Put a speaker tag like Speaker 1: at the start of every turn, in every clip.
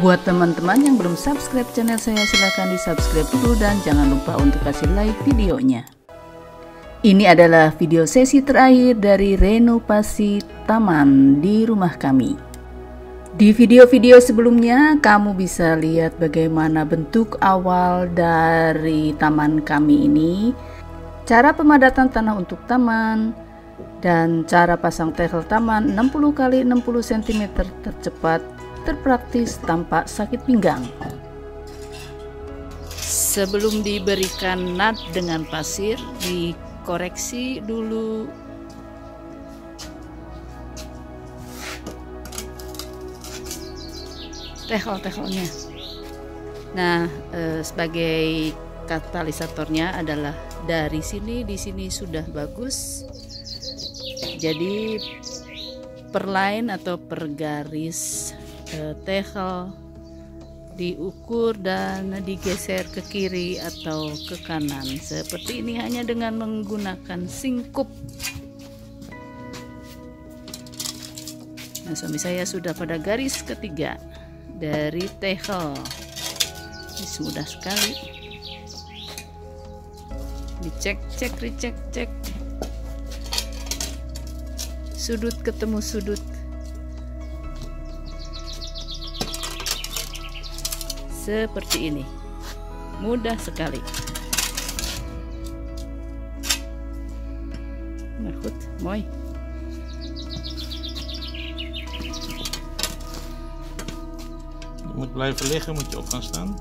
Speaker 1: Buat teman-teman yang belum subscribe channel saya silahkan di subscribe dulu dan jangan lupa untuk kasih like videonya. Ini adalah video sesi terakhir dari renovasi taman di rumah kami. Di video-video sebelumnya kamu bisa lihat bagaimana bentuk awal dari taman kami ini, cara pemadatan tanah untuk taman, dan cara pasang tegel taman 60 x 60 cm tercepat terpraktis tanpa sakit pinggang. Sebelum diberikan nut dengan pasir, dikoreksi dulu tehel-tehelnya. Nah, eh, sebagai katalisatornya adalah dari sini di sini sudah bagus. Jadi per line atau per garis tehel diukur dan digeser ke kiri atau ke kanan. Seperti ini hanya dengan menggunakan singkup. Nah suami saya sudah pada garis ketiga dari tehel ini mudah sekali. Dicek cek dicek cek. Sudut ketemu sudut seperti ini mudah sekali goed mooi
Speaker 2: Je moet blijven liggen, moet je op gaan staan.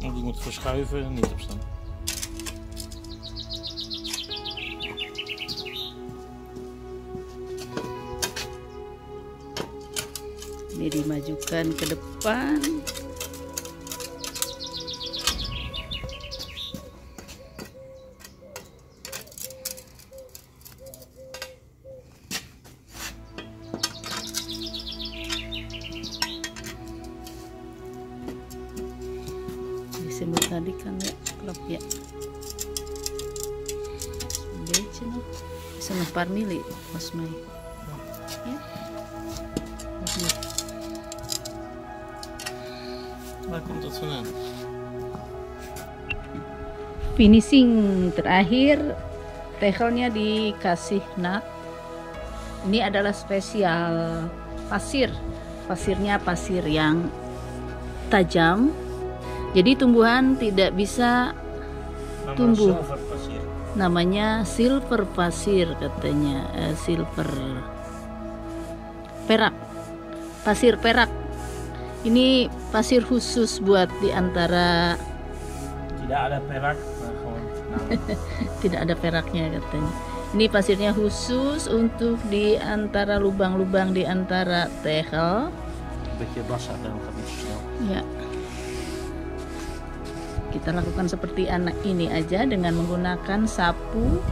Speaker 2: Of je moet verschuiven en niet opstaan.
Speaker 1: Ini dimajukan ke depan. Disebut tadi kan ya klub ya. Beetje nog is er nog een Finishing terakhir tegelnya dikasih nut ini adalah spesial pasir. Pasirnya pasir yang tajam. Jadi tumbuhan tidak bisa
Speaker 2: Nama
Speaker 1: Tumbuh.
Speaker 2: silver
Speaker 1: namanya silver pasir katanya eh, silver perak. Pasir perak ini pasir khusus buat di antara
Speaker 2: Tidak ada perak, nama.
Speaker 1: tidak ada peraknya katanya. Ini pasirnya khusus untuk di antara lubang-lubang di antara
Speaker 2: snel.
Speaker 1: Ya. Kita lakukan seperti anak ini aja dengan menggunakan sapu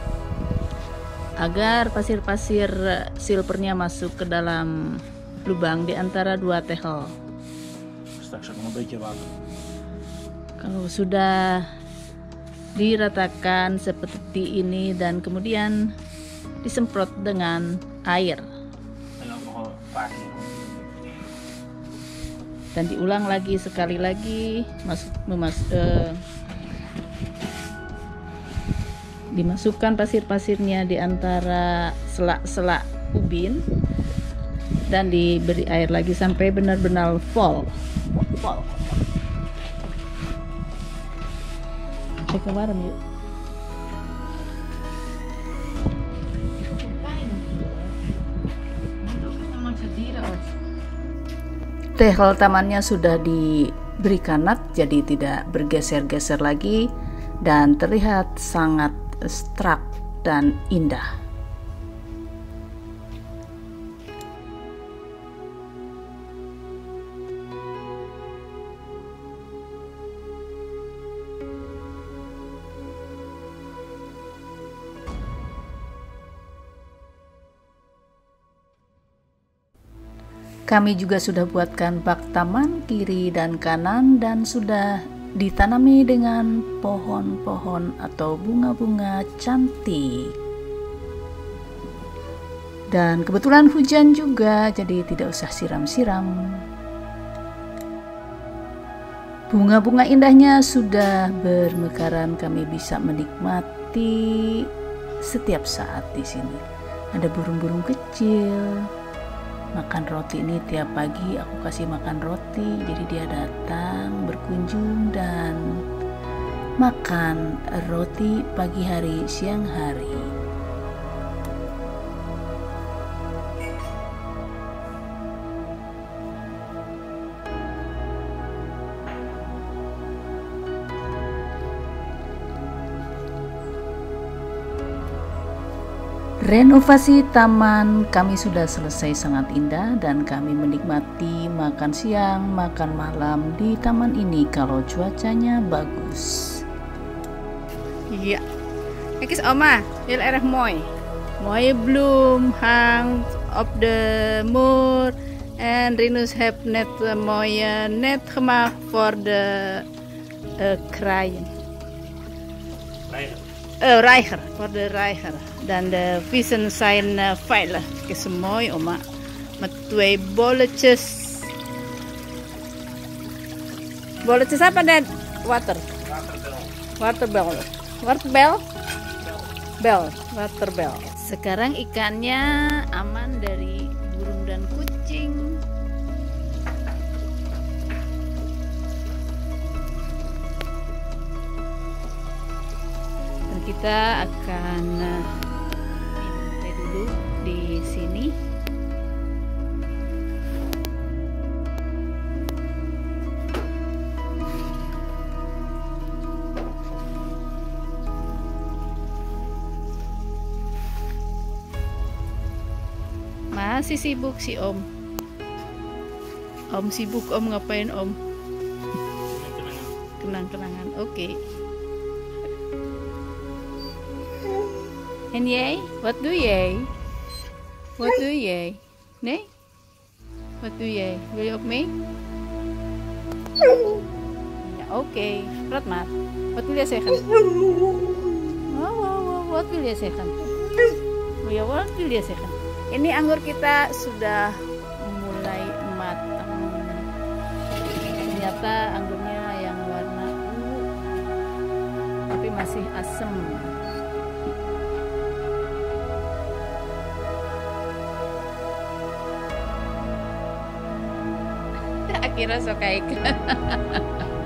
Speaker 1: agar pasir-pasir silvernya masuk ke dalam lubang di antara dua tegel.
Speaker 2: Straks ook nog een beetje water.
Speaker 1: Kalau sudah diratakan seperti ini dan kemudian disemprot dengan air. Dan diulang lagi sekali lagi masuk memas eh, dimasukkan pasir-pasirnya di antara selak-selak ubin dan diberi air lagi sampai benar-benar full. Full. Cek ke bareng yuk. Tehel tamannya sudah diberikan nut jadi tidak bergeser-geser lagi dan terlihat sangat strak dan indah. Kami juga sudah buatkan bak taman kiri dan kanan dan sudah ditanami dengan pohon-pohon atau bunga-bunga cantik. Dan kebetulan hujan juga, jadi tidak usah siram-siram.
Speaker 3: Bunga-bunga indahnya sudah bermekaran, kami bisa menikmati setiap saat di sini. Ada burung-burung kecil. Makan roti ini tiap pagi aku kasih makan roti, jadi dia datang berkunjung dan makan roti pagi hari, siang hari. Renovasi taman kami sudah selesai sangat indah dan kami menikmati makan siang, makan malam di taman ini kalau cuacanya bagus.
Speaker 1: Kijk eens oma, heel erg mooi. Mooie bloem hangt op de muur. En Rinus heeft net mooie net gemaakt voor de uh, kraaien. Uh, reiger, voor de reiger. Dan de vissen zijn uh, veilig. Kijk eens mooi, oma. Met twee bolletjes. Bolletjes apa, Dad? Water. Waterbel. Waterbel? Bel. Waterbel. Sekarang ikannya aman dari burung dan kucing. Kita akan uh, minum teh dulu di sini. Masih sibuk si Om. Om sibuk Om ngapain Om? Kenang-kenangan. Oke. En jij? Wat doe jij? Wat doe jij? Nee? Wat doe jij? Wil je ook mee? Ja, oké. Praat maar. Wat wil jij zeggen? Oh, oh, oh. Wat wil jij zeggen? Oh ya, wat wil jij zeggen? Ini anggur kita sudah mulai matang. Ternyata anggurnya yang warna ungu, tapi masih asem. Akhirnya suka ikan.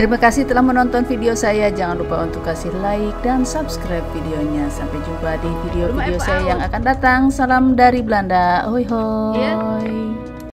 Speaker 3: Terima kasih telah menonton video saya. Jangan lupa untuk kasih like dan subscribe videonya. Sampai jumpa di video-video saya yang akan datang. Salam dari Belanda. Hoi hoi.
Speaker 1: Yeah.